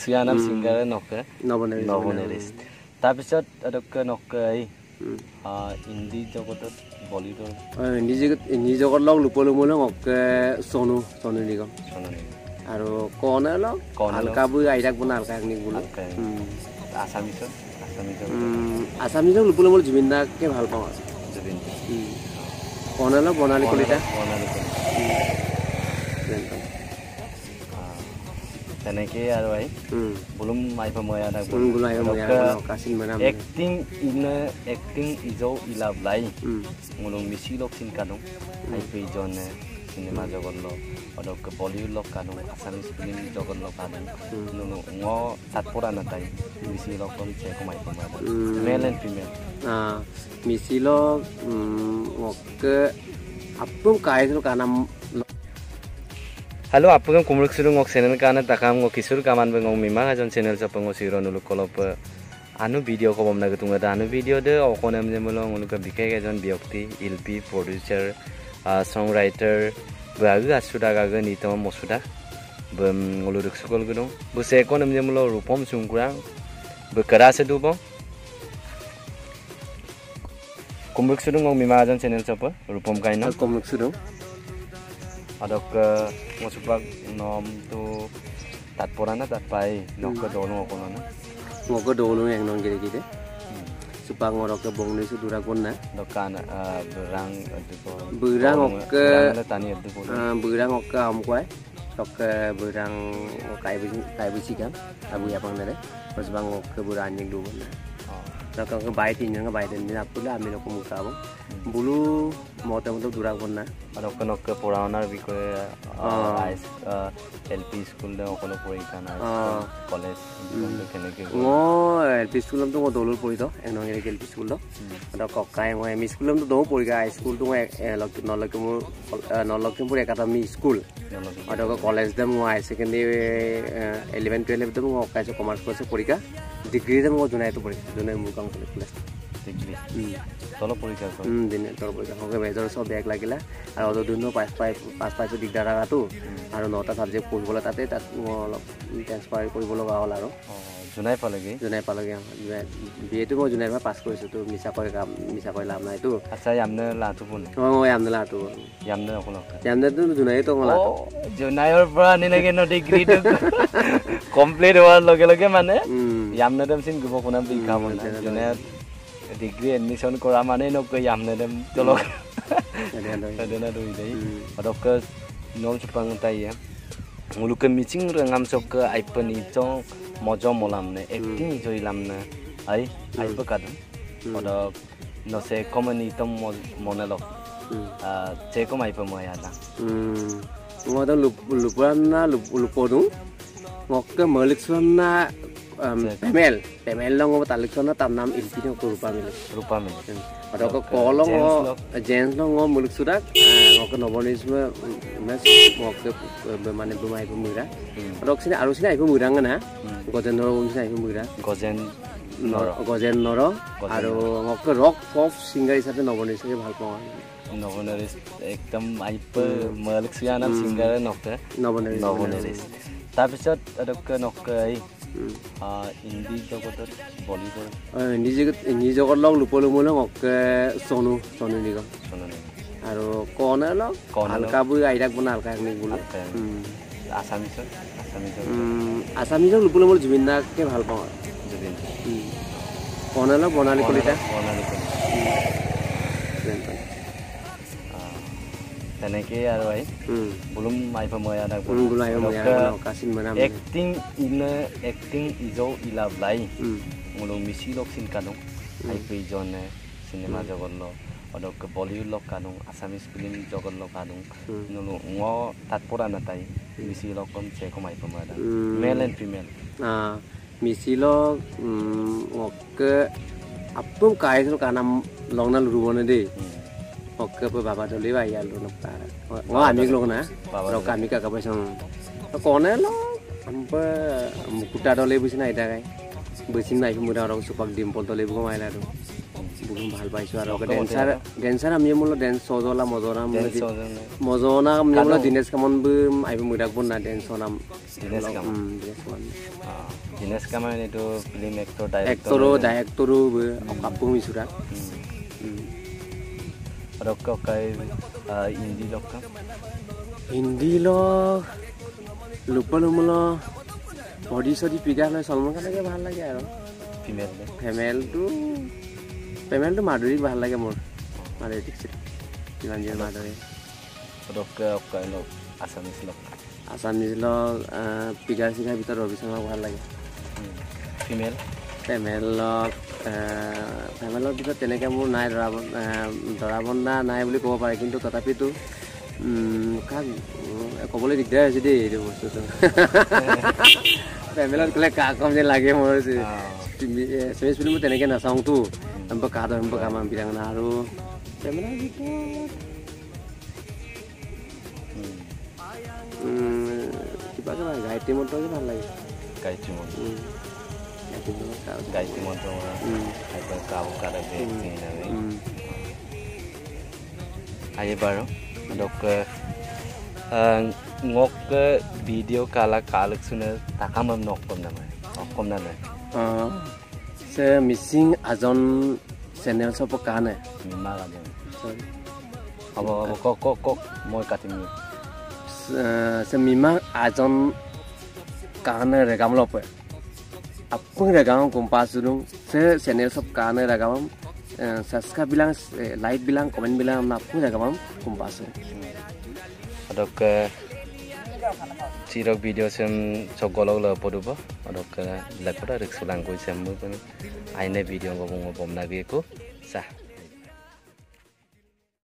চিয়ানাম ছিংগাৰে নকে নৱনেৰিষ্ট তাৰপিছত এডকে নকে এই হিন্দী জগতত বলিউডৰ হিন্দী জগত হিন্দী জগত লগ লুপলো মোলে অকে চনু চনু নিগম আৰু কনে লগ হালকা বৈ আহি থাকব না হালকা একনিক বোলো আছামিছত আছামিছত আছামিজক লুপলো মোলে জুবিন দাকে ভাল পাওঁ জুবিন কনে লগ বৰ্ণালী কলিতা বৰ্ণালী কলিতা এনেকেই আৰু আহি। বুলুম আহিব মই এক্টিং ইন এক্টিং ইজ অ' ই লাভ লাই বুলুং বেছি লগ চিন্তা দিওঁ আহিপে ইজনে চিনেমা জগত লগ অলপকে বলিউড লগ কানো আছামিজ ফিল্ম জগত লগ কানো নুনু ম তাত পৰা নাটাই মিচি লগ কম চেকমাই কম মেল এণ্ড ফিমেল মিচি লগ মোক আপোন কাহিছিলোঁ কাৰণ ngok apung lo Halo, apa yang kumuluk suruh ngok channel kana takam ngok kisur kaman be ngok mima kajon channel sa pengo siro nulu kolop anu video ko bom naga tunga anu video de okon am jemulo ngulu ka bikai kajon biokti ilpi producer songwriter bagu asuda gaga ni tama mosuda bem ngulu ruk sukol gudong bu se kon am jemulo rupom sungkurang be kara se dubo kumuluk suruh ngok mima kajon mosupak nom tu tat porana tat pai nok ke dolong ko na mo ko dolong yang non gere gite supa ngorok ke bong ni sudura kon na ah, dokan berang tu berang ke berang ke am kwai tok ke berang kai bi kai bi kan abu ya pang dale pas bang ke berang yang dulu na oh. nak ke bai tin yang bai den ni aku lah aku musabang bulu মতে মতে দূৰা কোন না আৰু অকণক পঢ়া শুনাৰ বিষয়ে L P school অকণো পৰীক্ষা নাই কলেজ কেনেকৈ মই এল পি স্কুলতো মই দৌলত পঢ়ি থওঁ নং এল পি স্কুলত ককাই মই এম ই স্কুলতো দৌ পৰীক্ষা স্কুলটো মই নলক্ষীমপুৰ নলক্ষীমপুৰ একাডেমি স্কুল। আৰু কলেজ দে মই হাই ছেকেণ্ডেৰী ইলেভেন টুৱেলভতে মই ককাইছোঁ কমাৰ্চ কৰিছোঁ পৰীক্ষা ডিগ্ৰীতে মই জোনাইটো পঢ়িছোঁ জোনাই মোৰ কাম কলেজ পৰীক্ষা দিনে তলৰ পৰীক্ষা সৰহকৈ মেজৰ চব বেগ লাগিলে। আৰু অত দিনো পাছ পাই পাছ পাইছোঁ দিগদাৰ লগাটো। আৰু নটা ছাবজেক্ট পঢ়িবলৈ তাতে তাত মই অলপ ট্ৰেন্সফাৰ কৰিব লগা হ'ল আৰু। জোনাই পালেগৈ জোনাই। পালেগৈ বি এটো মই জোনাইৰ পৰা পাছ কৰিছোঁ। তো মিছাকৈ কাম মিছাকৈ লাভ নাইতো আচ্ছা য়ামনে লাটো পোনে অঁ মই য়ামনে লাটো য়ামনে অকল য়ামনেতো জোনাইতো জোনাইৰ পৰা আনিলেগৈ ন ডিগ্ৰীটো কমপ্লিট হোৱাৰ লগে লগে মানে য়ামনে দেম চিন গোব বিঘা মানে জোনাই ডিগ্ৰী এডমিশ্যন কৰা মানে নক কৈ আমনে তলক মোলোকে মিচিং ৰঙাম চক আইপ নিজ মজ মলামনে এক্টিং জৰিলামনে আই আইপ কাদম অদক নচে কম নিত মনে লগ চে কম আইপ মই আদা মই লুপুৰা লুপ দিওঁ মোকে মালিক চুৱান Hmm. Ada ke kolong ngo jens lo ngo mulik sudak ngo ke nobonisme mes ngo ke bemane bemai pemura ada sini arus sini ibu murang na gojen noro sini ibu mura gojen noro gojen noro aru ngo ke rock pop singer hisabe nobonisme ভাল পাওঁ নবনারিস একদম আইপ মালিক সিয়ানাম সিঙ্গারে নকে নবনারিস নবনারিস তাৰপিছত এডকে নকে এই হিন্দী জগতত বলিউডৰ? হিন্দী জগত হিন্দী জগত লগ লুপলো মোলে অকে চনু চনু নিগম। আৰু কনে লগ হালকা বৈ আহি থাকব না হালকা বোলো আছামিজক লুপলো মোলে জুবিন দাকে ভাল পাওঁ। আৰু জুবিন কনে লগ বৰ্ণালী কলিতা। বৰ্ণালী কলিতা। তেনেকেই আৰু আহি বুলুম মাৰিব মই এক্টিং ইন এক্টিং ইজ ইলাভ লাই মোলো মিচি লোক চিন কানো? আইজনে চিনেমা জগত ল অদক বলিউড লগ কানো আসামিজ ফিল্ম জগত লগ কানো। নলো ও তাত পৰা নাতাই মিচি লগ কম চে কম আহিব মই এটা মেল এণ্ড ফিমেল মিচি লগ ওকে আপটো কাহিছিলোঁ কাৰণ লগ নাল ৰুবনে দেই। কাকাপ বাবা দলি বা ইয়াল দুন পা ও আমি লগ না বাবা রক আমি কাকা পয়সা কোনে ল মুকুটা দলে বুঝিনা এটা গাই বুঝিন নাই মুরা রং সুপাক ডিম্পল দলে গমাই লাগু বহুত ভাল পাইছো আৰু ডেন্সাৰ ডেন্সাৰ আমি মোৰ ডেন্স চজলা মজনা মজনা আমি মোৰ দিনেশ কামন বি আহিব মই থাকিব না ডেন্সৰ নাম দিনেশ কামন দিনেশ কামন এইটো ফিল্ম এক্টৰ ডাইৰেক্টৰো ডাইৰেক্টৰো কাপোৰ মিছুৰা ৰক্ক কাই ইন্দি লক্কা হিন্দী ল লোপল মোল বডি চডি পিগা লয় চলমান খানকে ভাল লাগে আৰু। ফিমেল ফেমেলটো ফেমেলটো মাধুৰীক ভাল লাগে মোৰ। মাধুৰী দীক্ষিত যিমান যিমান মাধুৰী ৰক্ক কাই লক আছামিছ লক্কা আছামিজৰ পিগাৰ চিগাৰ ভিতৰত ৰবি শৰ্মাক ভাল লাগে। ফিমেল ফেমেলক ফেমেলৰ ভিতৰত তেনেকৈ মোৰ নাই দৰা দৰা বন্ধা নাই বুলি ক'ব পাৰে কিন্তু তথাপিতো কাক ক'বলৈ দিগদাৰ হৈছে দেই এইটো বস্তুটো। ফেমেলত ক'লে কাক কম যেন লাগে মোৰ চেমিজ ফিল্মো তেনেকৈ নাচাওঁতো কাদ হেম্প কাম বিৰাঙনা আৰু ফেমেলৰ ভিতৰত উম, কিবা কিবা গায়ত্ৰী মন্ত্ৰকে ভাল লাগে। গায়ত্ৰী মন্ত্ৰ কাক- গায়ত্ৰী মন্ত্ৰ উম, কাউ কাৰা vaccine um. ayo baro dok ngok video kala kalak suna takamam nok kom namai kom namai অঁ সে মিচিং আজন চেনেল চবৰ কাৰণে mima kaje হ'ব হ'ব কওক কওক কওক মই কাটিম সে মিমা আজন কাৰণে ৰেগামল আপুনি ৰেগাম গম পাইছোঁ সে চেনেল চব কাৰণে ৰেগাম ছাবস্ক্ৰাইব বিলাক লাইক বিলাক কমেণ্ট বিলাক আপুনি ৰেগাম গম পাইছোঁ dok cirok video sem cogolok lo podubo dok lakota rik sulang koi sem mu aine video ngobong